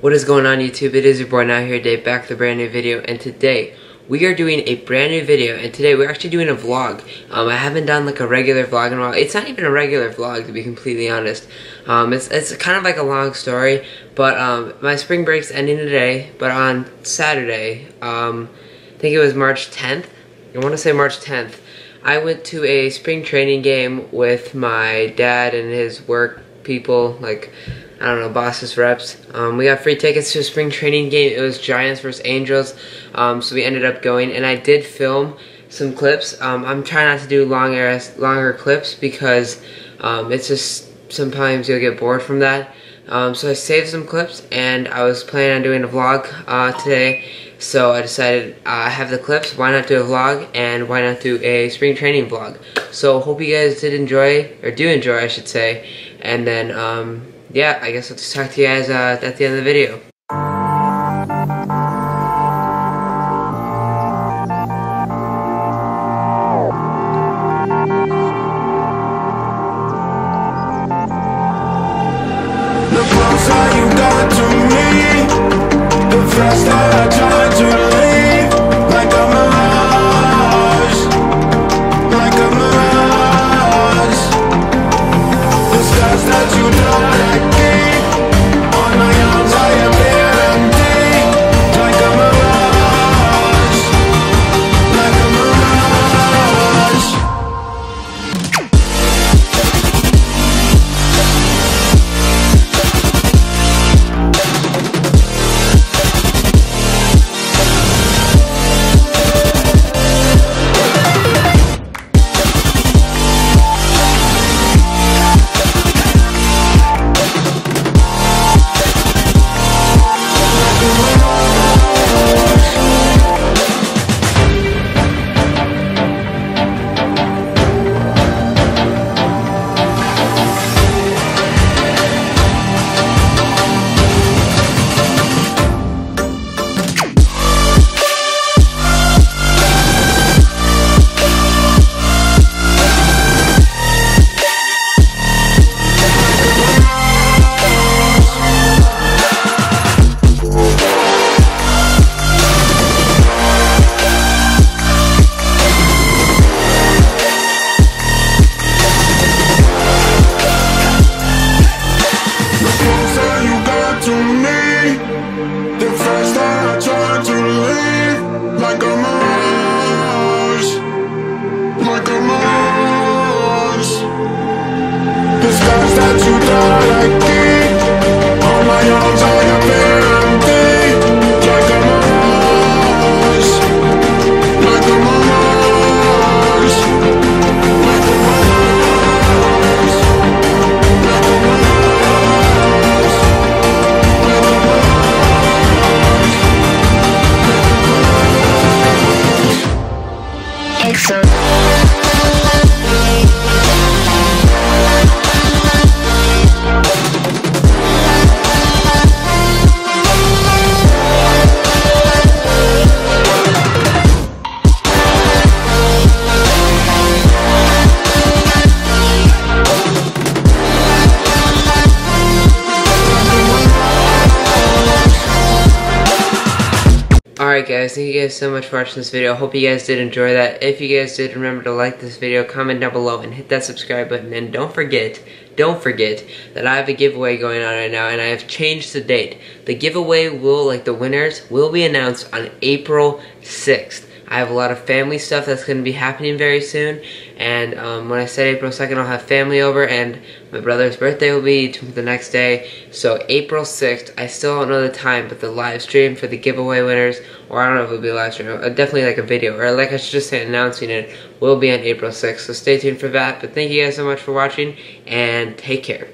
What is going on YouTube? It is your boy Nile here Dave back with a brand new video and today we are doing a brand new video and today we're actually doing a vlog. Um, I haven't done like a regular vlog in a while. It's not even a regular vlog to be completely honest. Um, it's, it's kind of like a long story but um, my spring break's ending today but on Saturday, um, I think it was March 10th, I want to say March 10th, I went to a spring training game with my dad and his work people like I don't know, bosses reps. Um, we got free tickets to a spring training game. It was Giants versus Angels, um, so we ended up going. And I did film some clips. Um, I'm trying not to do longer longer clips because um, it's just sometimes you'll get bored from that. Um, so I saved some clips, and I was planning on doing a vlog uh, today. So I decided uh, I have the clips, why not do a vlog, and why not do a spring training vlog. So hope you guys did enjoy, or do enjoy I should say, and then um, yeah, I guess I'll just talk to you guys uh, at the end of the video. So. some Alright guys, thank you guys so much for watching this video. Hope you guys did enjoy that. If you guys did, remember to like this video, comment down below, and hit that subscribe button. And don't forget, don't forget that I have a giveaway going on right now, and I have changed the date. The giveaway will, like the winners, will be announced on April 6th. I have a lot of family stuff that's going to be happening very soon. And um, when I said April 2nd, I'll have family over, and my brother's birthday will be the next day. So April 6th, I still don't know the time, but the live stream for the giveaway winners, or I don't know if it'll be a live stream, uh, definitely like a video, or like I should just say announcing it, will be on April 6th. So stay tuned for that. But thank you guys so much for watching, and take care.